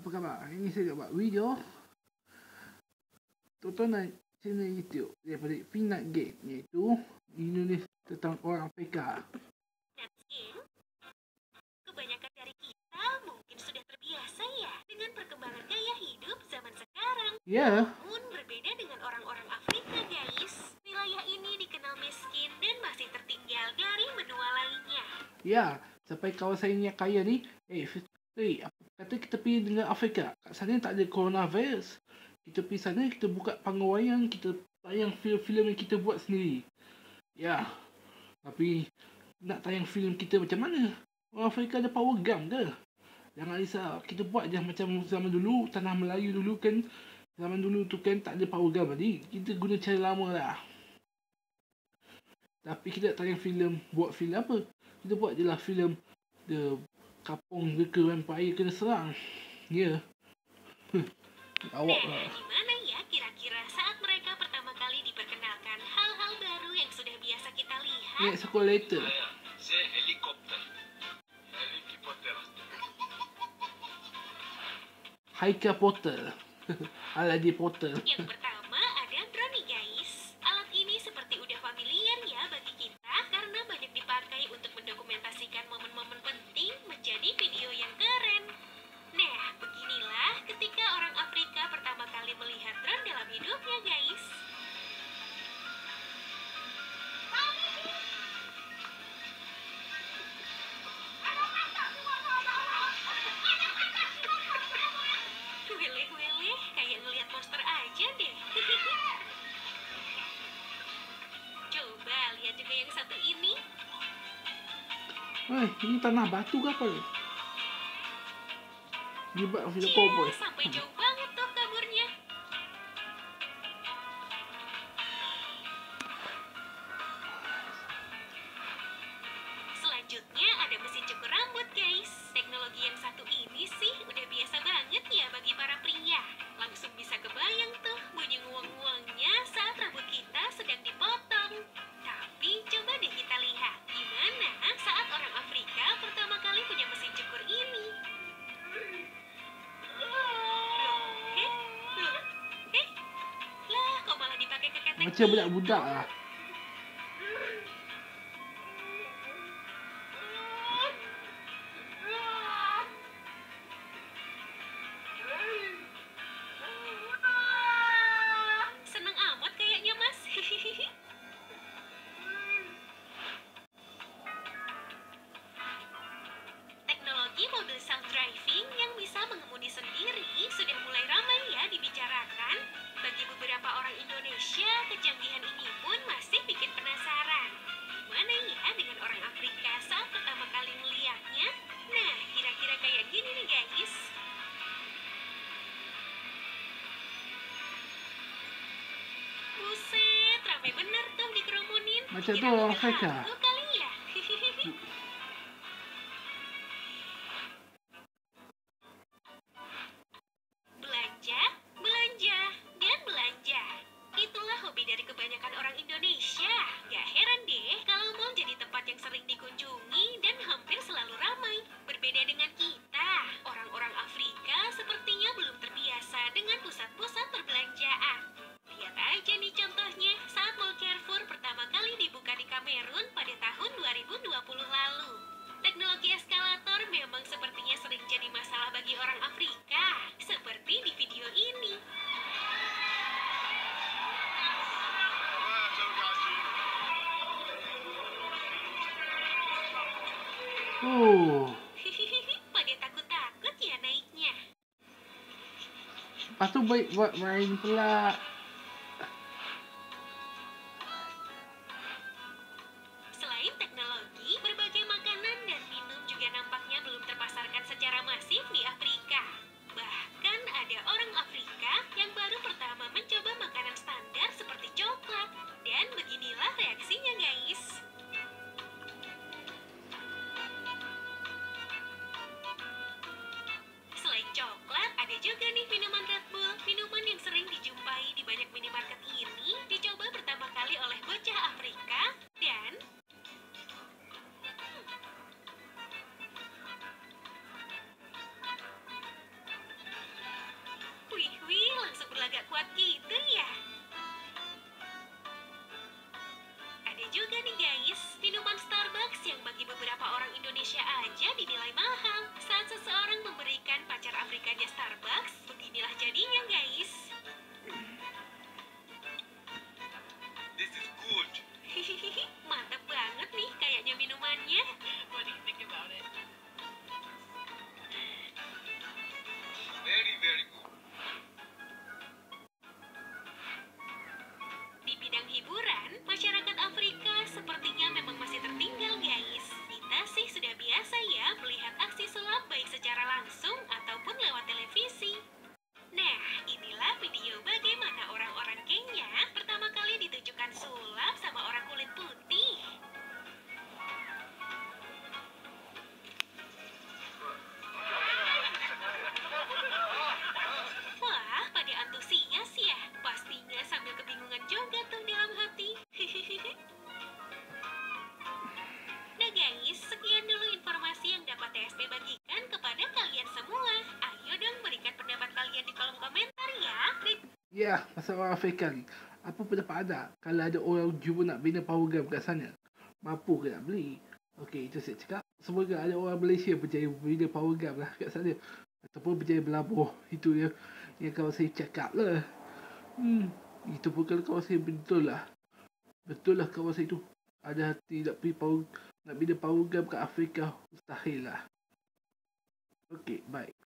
apa khabar? Hari ini saya buat video tontonan channel YouTube daripada Peanut Game iaitu menulis tentang orang. Natskin, kebanyakan dari kita mungkin sudah terbiasa ya dengan perkembangan gaya hidup zaman sekarang. Ya, Namun berbeda dengan orang-orang Afrika guys, wilayah ini dikenal miskin dan masih tertinggal dari benua lainnya. ya. Sampai kawasan ini yang kaya ni, eh, eh, apa- kata kita pergi dengan Afrika. Kat sana tak ada coronavirus. Kita pergi sana, kita buka panggung wayang, kita tayang filem-filem yang kita buat sendiri. Ya. Tapi nak tayang filem kita macam mana? Orang Afrika ada power gun ke? Jangan risau, kita buat je macam zaman dulu, tanah Melayu dulu kan. Zaman dulu tu kan tak ada power gun tadi. Kita guna cara lama lah. Tapi kita tak tayang filem, buat filem apa? Kita buat je lah filem The kapung ke ke vampire kena serang. Ya. Yeah. Awak nah, lah. Gimana ya kira-kira saat mereka pertama kali diperkenalkan hal-hal baru yang sudah biasa kita lihat? Next sekolah later. Saya helikopter. Helikopter. Haika Potter. Aladi Potter. Yang pertama juga yang satu ini. Eh, ini tanah batu ke apa? Buat video cowboy. Cie, sampai jauh banget tuh kaburnya. Selanjutnya ada mesin cukur rambut guys. Teknologi yang satu ini sih udah biasa banget ya bagi para pria. Langsung bisa kebayang tuh Macam budak-budak lah. Ya. belanja, belanja, dan belanja. Itulah hobi dari kebanyakan orang Indonesia. Gak heran deh kalau mall jadi tempat yang sering dikunjungi dan hampir selalu ramai. Berbeda dengan kita, orang-orang Afrika sepertinya belum terbiasa dengan pusat-pusat perbelanjaan. Lihat aja nih contohnya saat Mall Kamerun pada tahun 2020 lalu. Teknologi eskalator memang sepertinya sering jadi masalah bagi orang Afrika, seperti di video ini. Oh, Pada takut-takut ya naiknya. lepas tu baik buat main pula. Inilah jadinya guys. Ya, pasal orang Afrika ni. Apa pendapat anda kalau ada orang cuba nak bina program kat sana? Mampu ke nak beli? Okey, itu saya cakap. Semoga ada orang Malaysia berjaya bina program lah kat sana. Ataupun berjaya berlabuh. Itu yang, yang kawan saya cakap lah. Hmm, itu pun kalau kawan saya betul lah. Betul lah kawan saya tu. Ada hati nak pergi power, nak bina program kat Afrika. Mustahil lah. Okey, baik.